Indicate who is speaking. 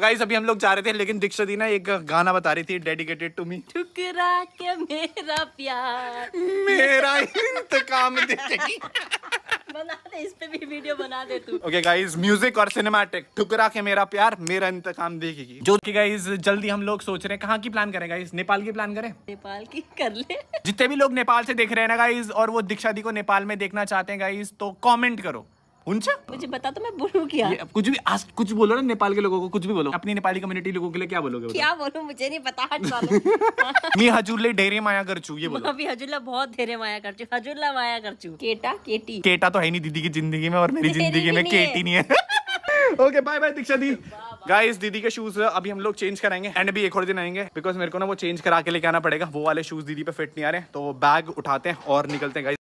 Speaker 1: Guys अभी हम लोग जा रहे थे लेकिन दीक्षा दी ना एक गाना बता रही थी डेडिकेटेड टू मी
Speaker 2: ठुकरा के मेरा प्यार।
Speaker 1: मेरा इंतकाम देखेगी
Speaker 2: बना दे इस पे भी वीडियो बना दे तू।
Speaker 1: ओके गाइस म्यूज़िक और सिनेमैटिक ठुकरा के मेरा प्यार मेरा इंतकाम देखेगी। जो कि गाइस जल्दी हम लोग सोच रहे हैं कहाँ की प्लान करें गाइस नेपाल की प्लान करें?
Speaker 2: नेपाल की कर ले।
Speaker 1: जितने भी लोग नेपाल से देख रहे हैं ना गाइस और वो दीक्षा दी को नेपाल में देखना चाहते हैं गाइस तो कॉमेंट करो। उनसे?
Speaker 2: मुझे बता तो मैं बोलूँ क्या?
Speaker 1: कुछ भी आज कुछ बोलो ना नेपाल के लोगों को कुछ भी बोलो। अपनी नेपाली कम्युनिटी लोगों के लिए क्या बोलोगे
Speaker 2: क्या बोलूँ मुझे नहीं पता हट वाले
Speaker 1: मी हजुरले ढेरे माया गर्छु ये बोलो।
Speaker 2: अभी हजुल्ला बहुत धेरे माया कर चु हजुल्ला माया कर चु केटा केटी।
Speaker 1: केटा तो है नहीं दीदी की ज़िंदगी में और मेरी ज़िंदगी में केटी नहीं है। Okay bye bye Diksha di. Guys दीदी के शूज़ अभी हम लोग चेंज कराएँगे। एंड भी एक और दिन आएँगे बिकॉज़ मेरे को ना वो चेंज करा के लेके आना पड़ेगा। वो वाले शूज़ दीदी पे फिट नहीं आ रहे तो बैग उठाते हैं और निकलते हैं guys.